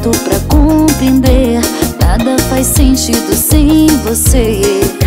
Muito pra compreender. Nada faz sentido sem você.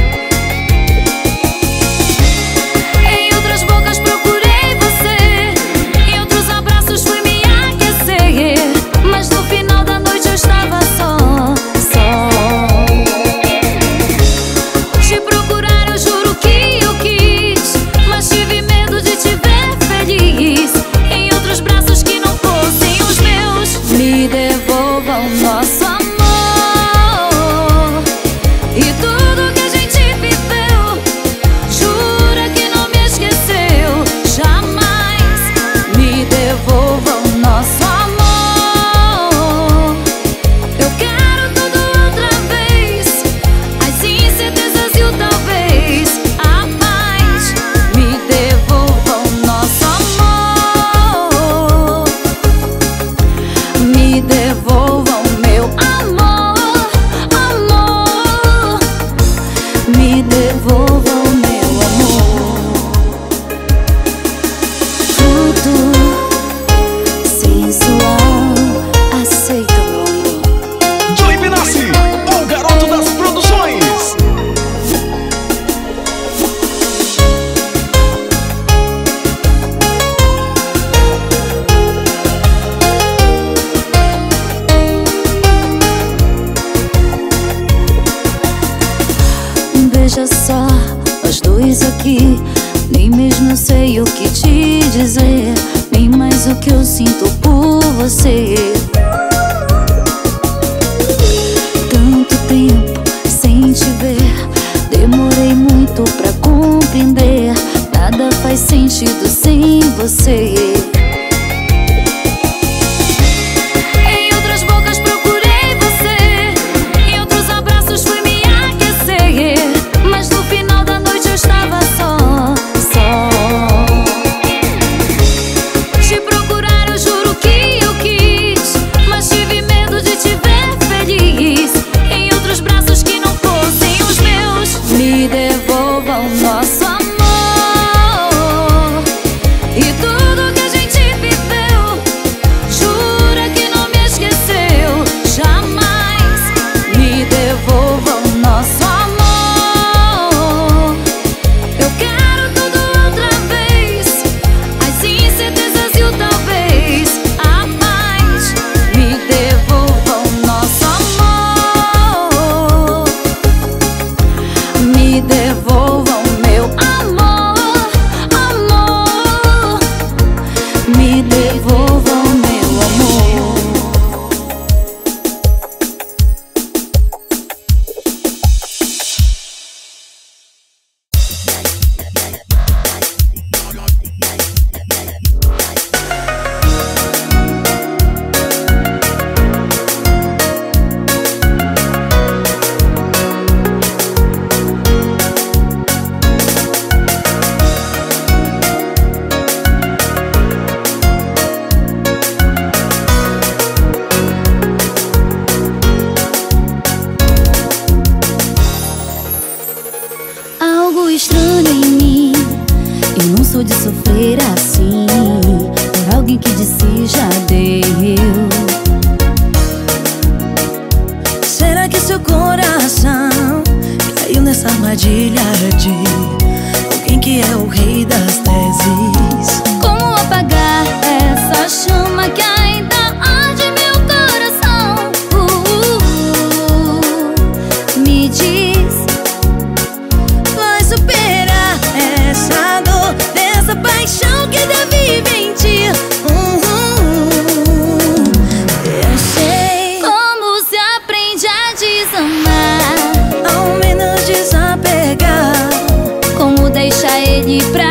olhe pra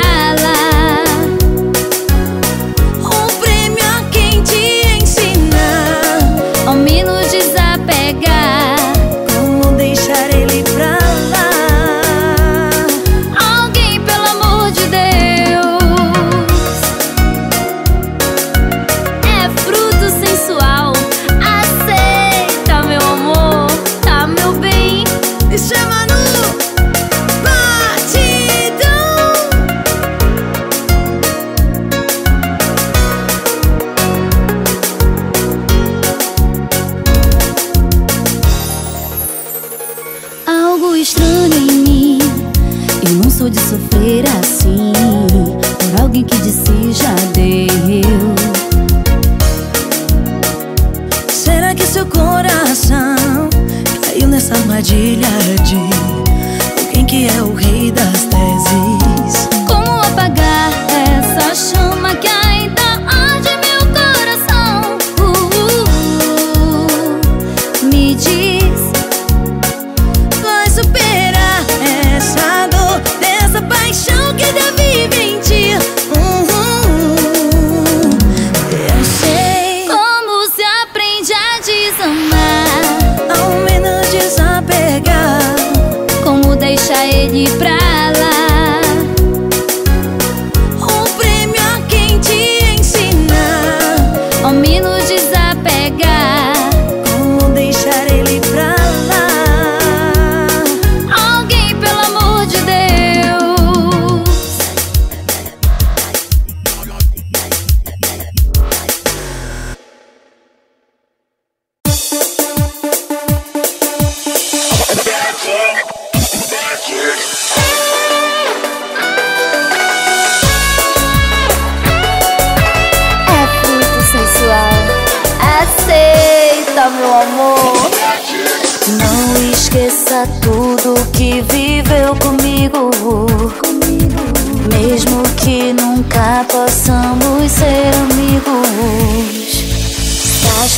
Mesmo que nunca possamos ser amigos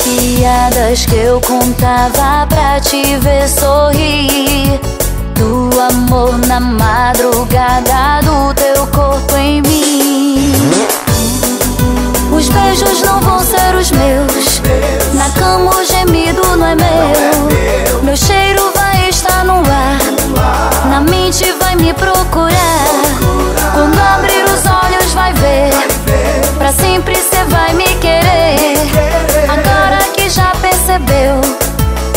piadas que eu contava pra te ver sorrir. Do amor na madrugada do teu corpo em mim. Os beijos não vão ser os meus. Na cama o gemido não é meu. Meu cheiro vai estar no ar. Na mente vai me procurar. Quando abrir os olhos vai ver. Pra sempre cê vai me percebeu,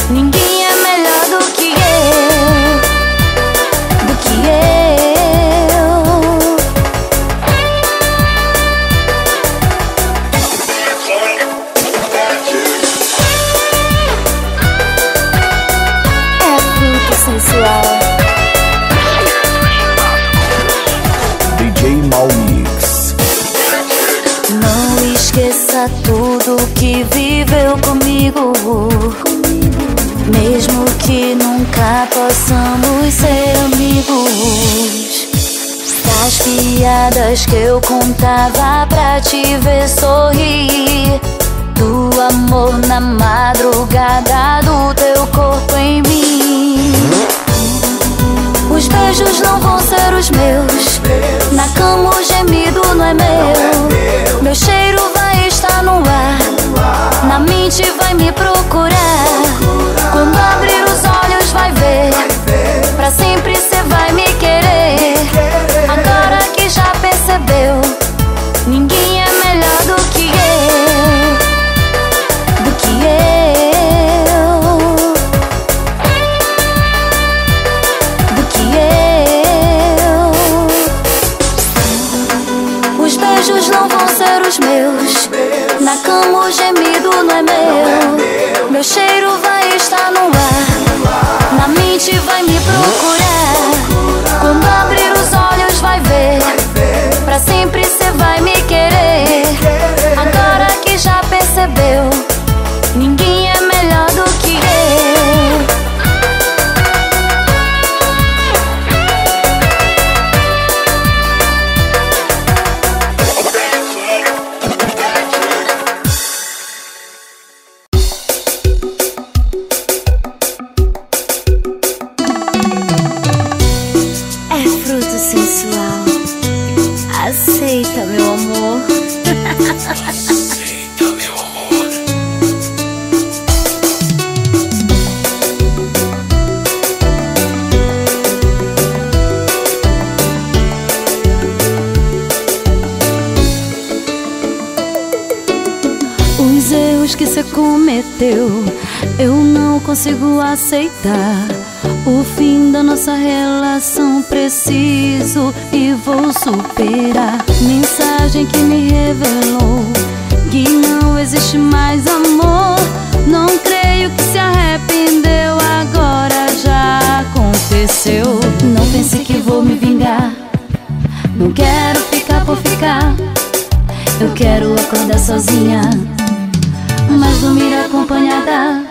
ninguém é melhor do que eu. Do que eu. É fruto sensual. DJ Mal Mix. Não esqueça tudo que viveu possamos ser amigos. Das piadas que eu contava pra te ver sorrir. Do amor na madrugada do teu corpo em mim. Os beijos não vão ser os meus. Na cama o gemido não é meu. Meu cheiro vai estar no ar. Na mente vai me procurar. Quando abrir os olhos vai ver. Pra sempre cê vai me querer. Agora que já percebeu, ninguém Que você cometeu, eu não consigo aceitar. O fim da nossa relação preciso e vou superar. Mensagem que me revelou que não existe mais amor. Não creio que se arrependeu, agora já aconteceu. Não pense que vou me vingar. Não quero ficar por ficar. Eu quero acordar sozinha, mas dormir acompanhada.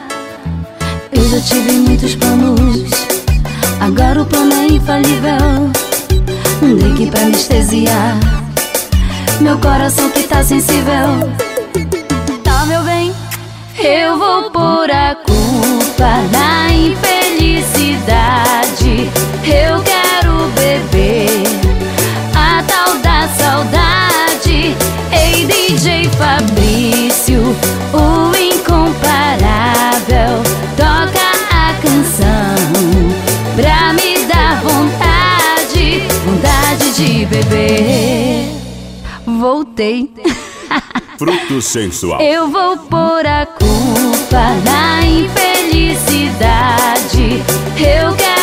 Eu já tive muitos planos, agora o plano é infalível. Um drink pra anestesiar meu coração que tá sensível. Tá, meu bem? Eu vou pôr a culpa na infelicidade. Eu quero Fruto sensual. Eu vou pôr a culpa na infelicidade. Eu quero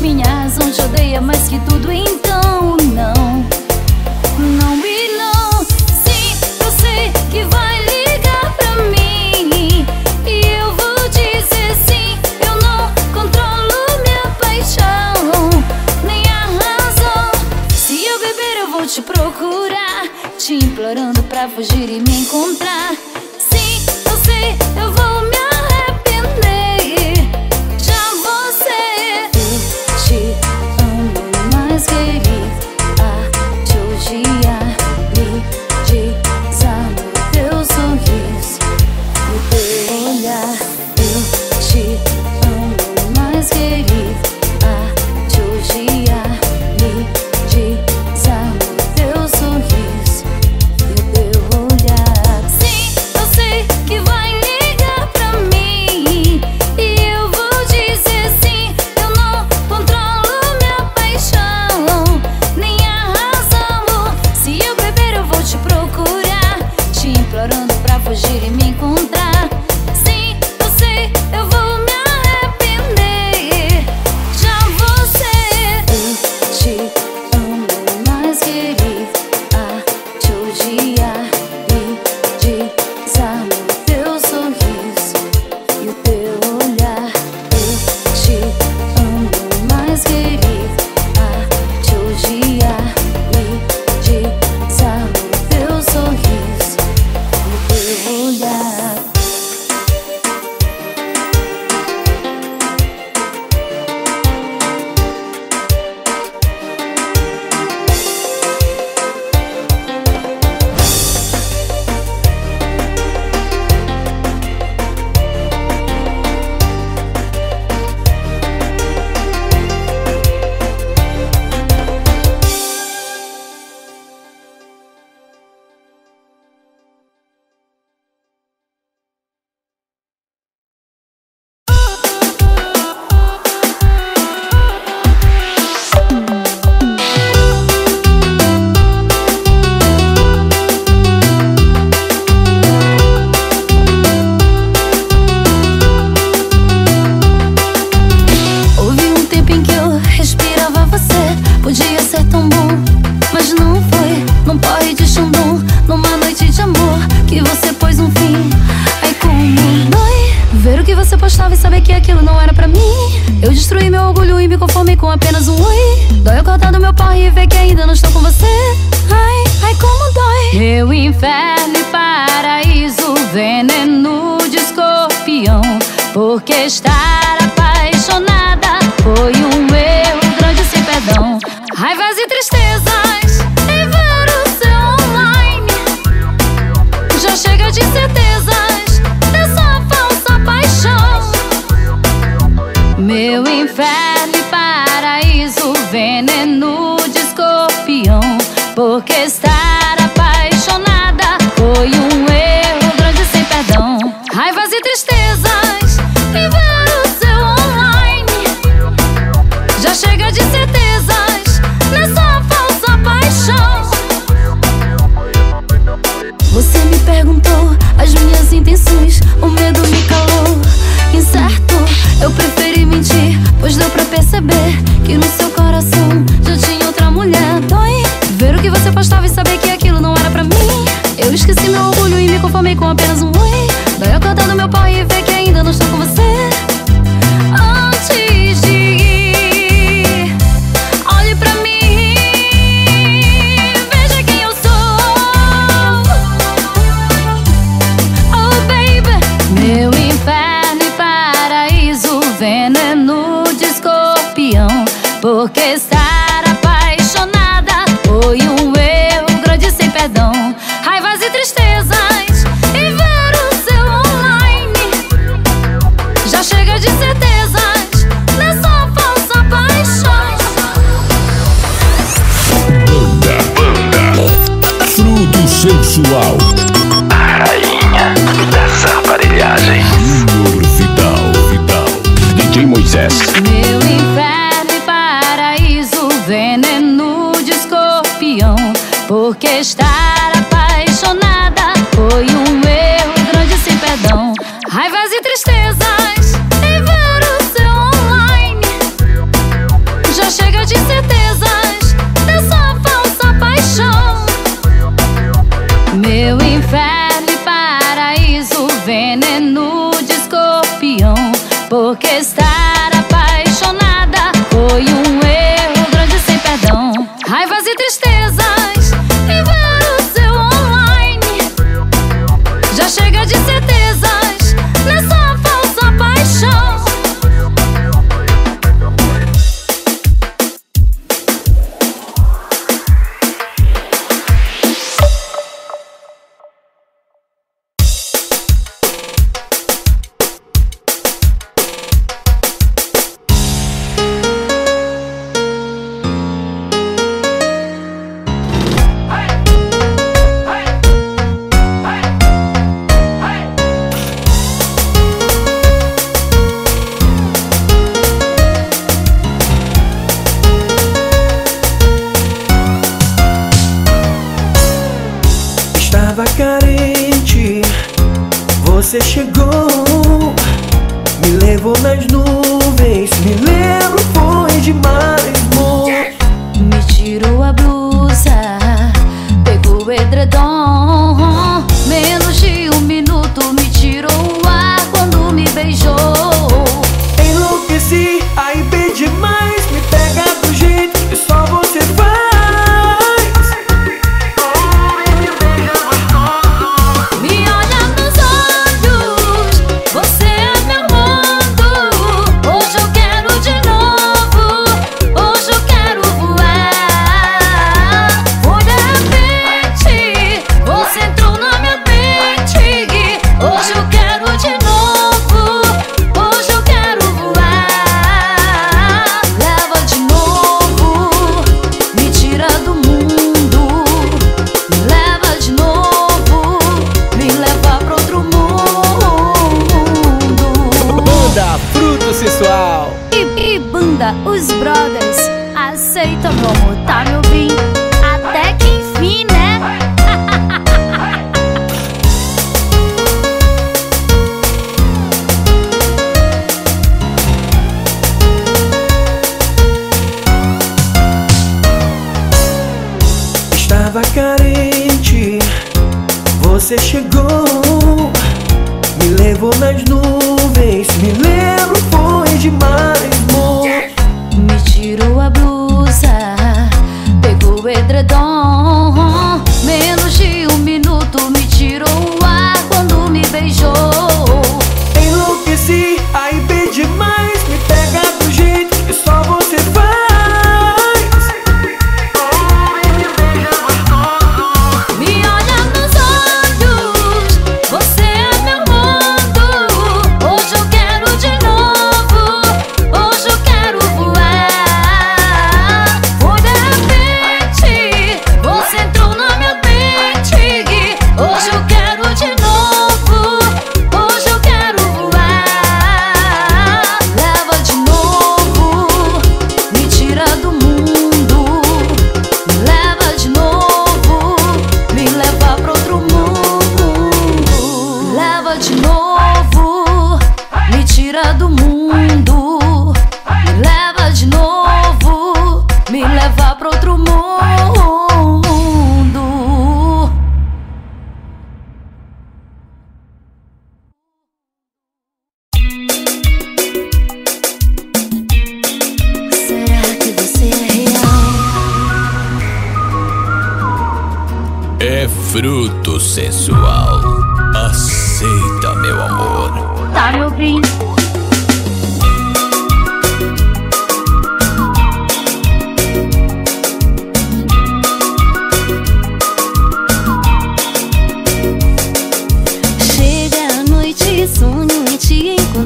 Minha razão te odeia mais que Porque estar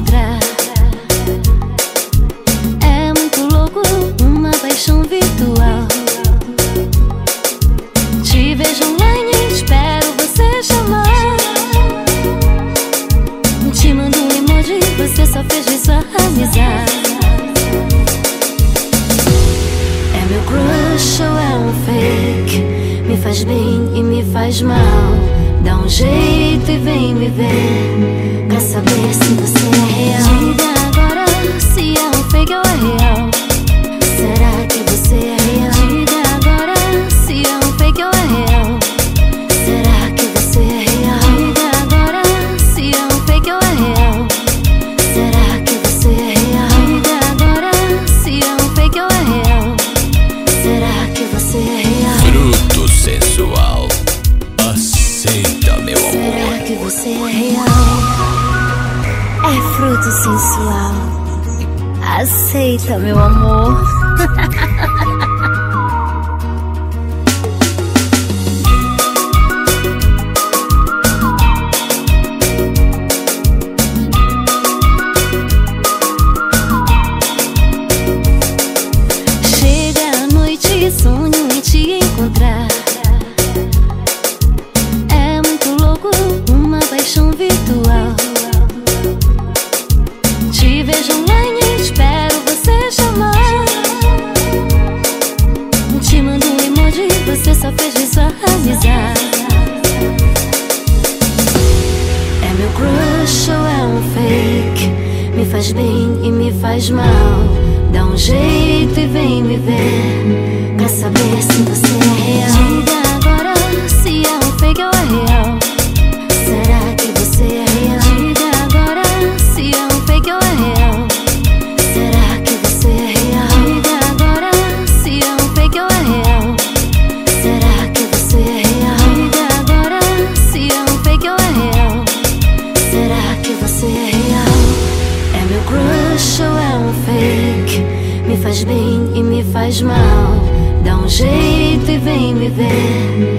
te meu amor. jeito e vem me ver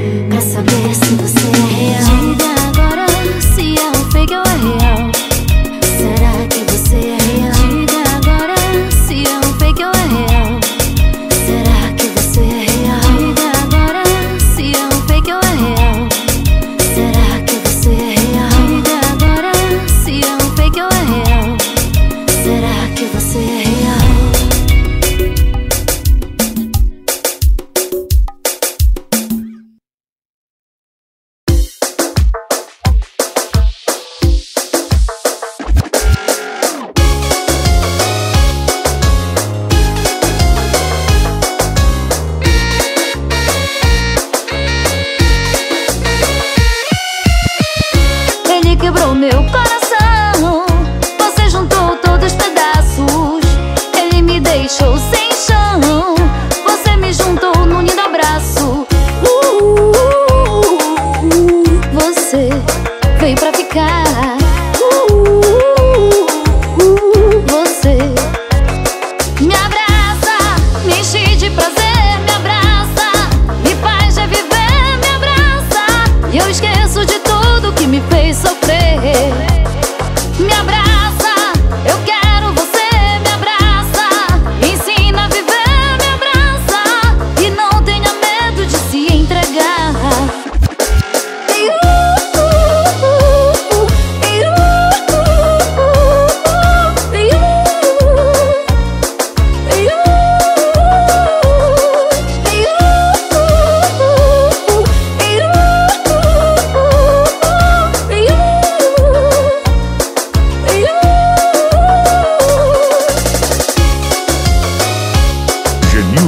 meu coração.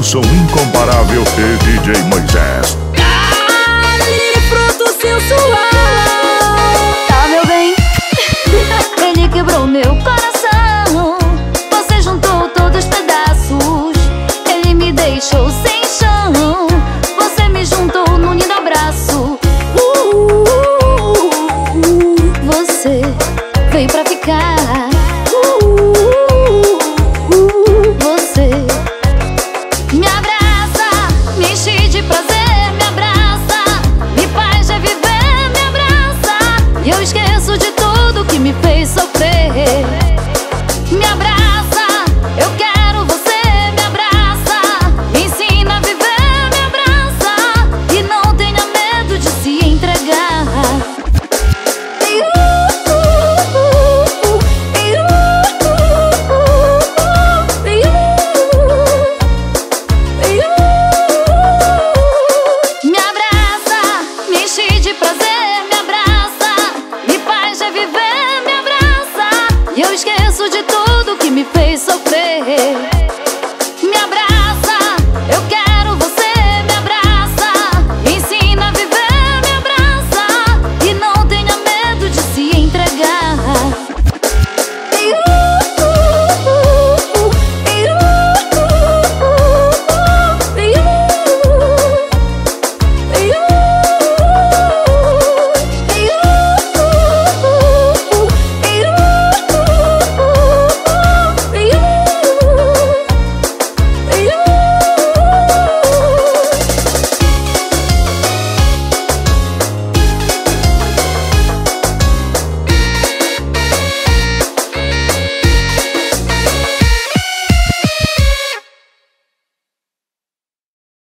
som incomparável de DJ Moisés. Dá-lhe fruto sensual. Tá, meu bem? Ele quebrou meu coração.